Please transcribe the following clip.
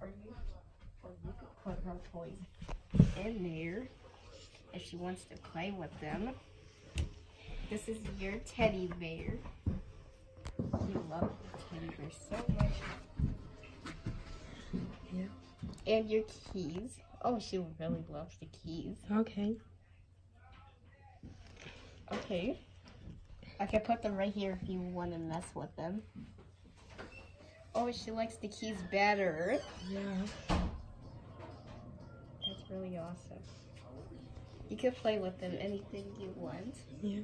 Or you, or you could put her toys in there if she wants to play with them. This is your teddy bear. You love the teddy bear so much. Yeah. And your keys. Oh, she really loves the keys. Okay. Okay. I can put them right here if you want to mess with them. Oh, she likes the keys better. Yeah. That's really awesome. You can play with them anything you want. Yeah.